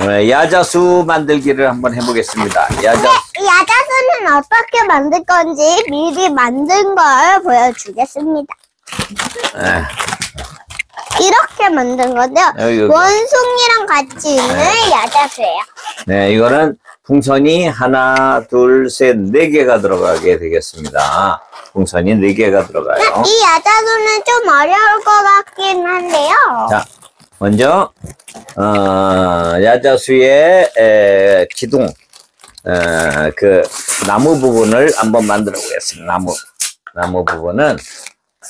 어, 야자수 만들기를 한번 해보겠습니다. 야자 이 야자수는 어떻게 만들 건지 미리 만든 걸 보여주겠습니다. 에, 이렇게 만든 건데요. 여기, 여기. 원숭이랑 같이 있는 야자수예요. 네, 이거는 풍선이 하나, 둘, 셋, 네 개가 들어가게 되겠습니다. 풍선이 네 개가 들어가요. 이 야자수는 좀 어려울 것 같긴 한데요. 자, 먼저 어, 야자수의 에, 기둥, 어, 그 나무 부분을 한번 만들어 보겠습니다. 나무, 나무 부분은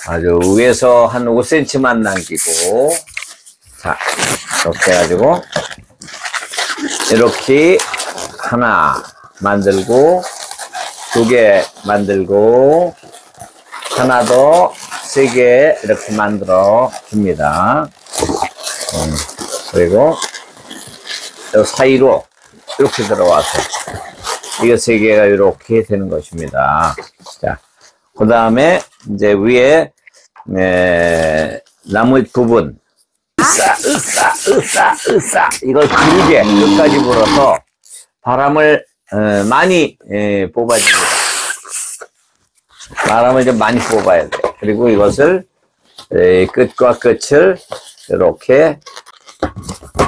아주 위에서 한 5cm만 남기고, 자, 이렇게 해가지고 이렇게 하나 만들고 두 개 만들고 하나 더 세 개 이렇게 만들어 줍니다. 음, 그리고 요 사이로 이렇게 들어와서 이게 세 개가 이렇게 되는 것입니다. 자, 그 다음에 이제 위에 에, 나무 부분 으싸 으싸 으싸 으싸 이걸 길게 끝까지 불어서 바람을 어, 많이 에, 뽑아줍니다. 바람을 좀 많이 뽑아야 돼. 그리고 이것을 에, 끝과 끝을 이렇게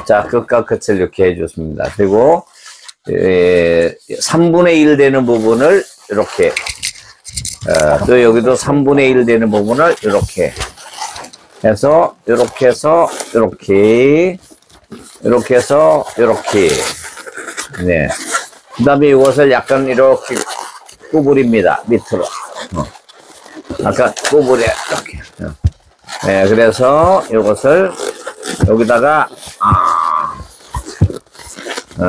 자 끝과 끝을 이렇게 해줬습니다. 그리고 에, 3분의 1 되는 부분을 이렇게 어, 또 여기도 3분의 1 되는 부분을 이렇게 해서 이렇게 해서 이렇게 이렇게 해서 이렇게 네. 그 다음에 이것을 약간 이렇게 구부립니다 밑으로 어. 약간 구부려 이렇게 어. 네, 그래서 이것을 여기다가 아, 어,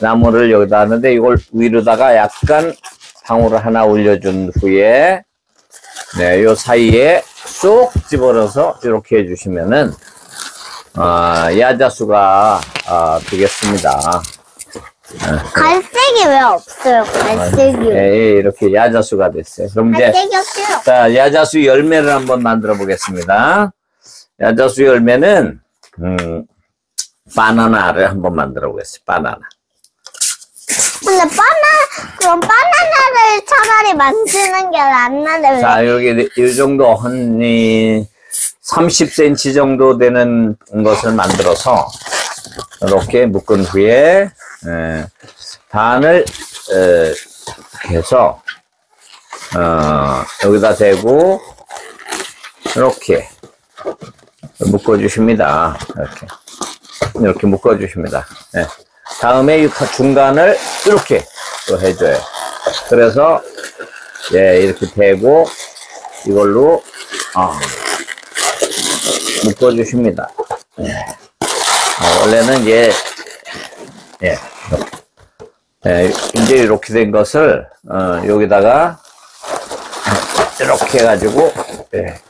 나무를 여기다 하는데 이걸 위로다가 약간 방울을 하나 올려준 후에 네, 요 사이에 쏙 집어넣어서 이렇게 해주시면은 아, 야자수가 아, 되겠습니다. 갈색이 왜 없어요? 갈색이. 예, 예, 이렇게 야자수가 됐어요. 그럼 이제 갈색이 없어요. 자, 야자수 열매를 한번 만들어 보겠습니다. 야자수 열매는 음, 바나나를 한번 만들어 보겠습니다. 바나나. 근데 바나 그럼 바나나를 차라리 만드는 게 왜? 자, 여기 이 정도 한 이, 30cm 정도 되는 것을 만들어서 이렇게 묶은 후에 에, 반을 에, 해서 어, 여기다 대고 이렇게 묶어주십니다. 이렇게 이렇게 묶어주십니다. 예. 다음에 이 중간을 이렇게 또 해줘요. 그래서 예 이렇게 대고 이걸로 아, 묶어주십니다. 예. 어, 원래는 이제 예, 예, 이제 이렇게 된 것을 어, 여기다가 이렇게 해가지고 예,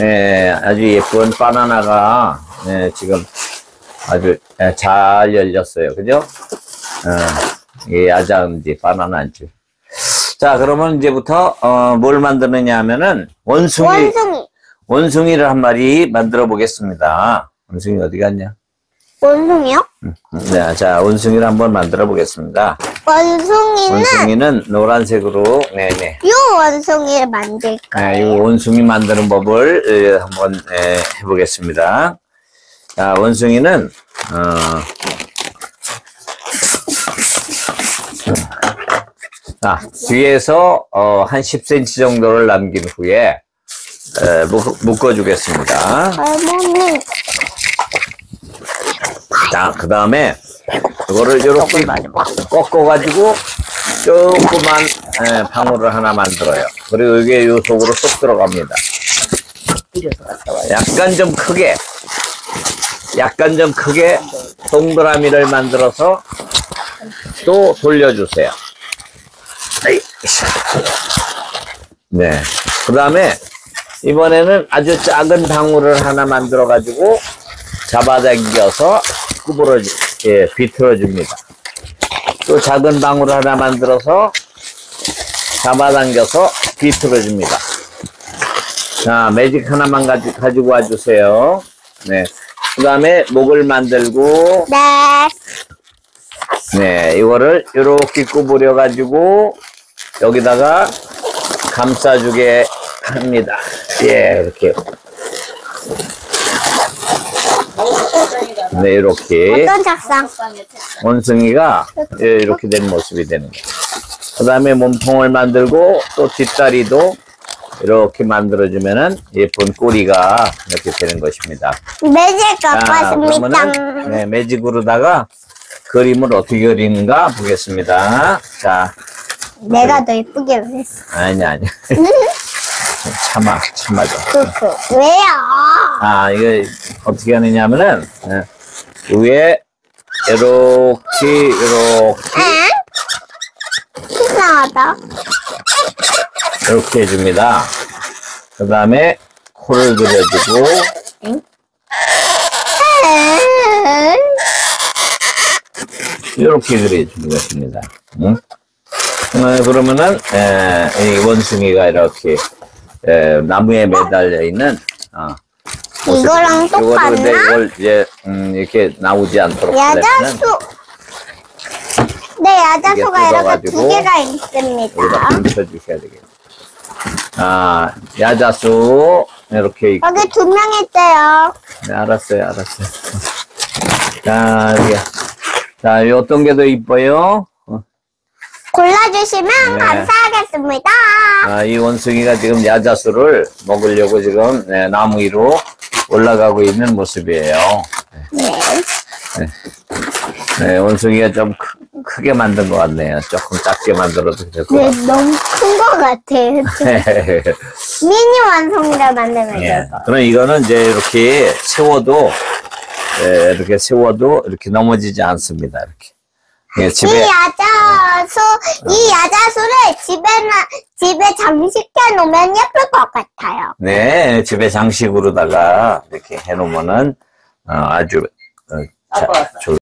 예, 아주 예쁜 바나나가 예, 지금 아주 예, 잘 열렸어요, 그죠? 어, 이 야자음지 바나나인지. 자, 그러면 이제부터 어, 뭘 만드느냐 하면은 원숭이 원숭이. 원숭이를 한 마리 만들어 보겠습니다. 원숭이 어디 갔냐? 원숭이요? 네, 자, 원숭이를 한번 만들어 보겠습니다. 원숭이는 원숭이는 노란색으로, 네네. 요 원숭이를 만들까요? 네, 이 원숭이 만드는 법을 에, 한번 에, 해보겠습니다. 자, 원숭이는, 어, 자, 뒤에서 어, 한 10cm 정도를 남긴 후에 에, 묶, 묶어주겠습니다. 할머니. 자, 그 다음에 이거를 이렇게 꺾어가지고 조그만 에, 방울을 하나 만들어요. 그리고 이게 요 속으로 쏙 들어갑니다. 약간 좀 크게, 약간 좀 크게 동그라미를 만들어서 또 돌려주세요. 네. 그 다음에 이번에는 아주 작은 방울을 하나 만들어 가지고 잡아당겨서 구부러지, 예, 비틀어 줍니다. 또 작은 방울을 하나 만들어서 잡아당겨서 비틀어 줍니다. 자, 매직 하나만 가지, 가지고 와주세요. 네. 그 다음에 목을 만들고, 네. 네, 이거를 이렇게 구부려 가지고 여기다가 감싸주게 합니다. 예, 이렇게. 네, 이렇게 어떤 작상? 원숭이가 예, 이렇게 된 모습이 되는 거예요. 그 다음에 몸통을 만들고 또 뒷다리도 이렇게 만들어주면은 예쁜 꼬리가 이렇게 되는 것입니다. 매직 자, 갖고 왔습니다. 그러면은 네, 매직으로다가 그림을 어떻게 그리는가 보겠습니다. 자, 내가 더 예쁘게 그렸어. 아니 아니. 참아, 참아줘. 왜요? 아, 이거 어떻게 하느냐면은 예, 위에 이렇게 이렇게 응? 이상하다. 이렇게 해줍니다. 그 다음에 코를 그려주고 응? 이렇게 그려주는 것입니다. 응? 어, 그러면은 에, 이 원숭이가 이렇게 에, 나무에 매달려 있는 어, 이- 이거랑 이거를 근데 똑같나? 이걸 이제 음, 이렇게 나오지 않도록 야자수. 네, 야자수가 이렇게 두 개가 여기다 있습니다. 붙여주셔야 되겠다. 아, 야자수 이렇게 있고 여기 두 명 있대요. 네, 알았어요, 알았어요. 자, 이게 자, 이 어떤 게 더 이뻐요? 어, 골라주시면 네. 감사하겠습니다. 아, 이 원숭이가 지금 야자수를 먹으려고 지금 네, 나무 위로 올라가고 있는 모습이에요. 네. 네, 원숭이가 좀 크, 게 만든 것 같네요. 조금 작게 만들어도 될것 네, 같아요. 너무 큰 것 같아요. 미니 완성이라 만들면 예. 돼요. 그럼 이거는 이제 이렇게 세워도 예, 이렇게 세워도 이렇게 넘어지지 않습니다. 이렇게. 예, 이 집에 야자수, 이 야자수를 집에나, 집에 장식해 놓으면 예쁠 것 같아요. 네 집에 장식으로다가 이렇게 해 놓으면은 어, 아주 어, 자, 좋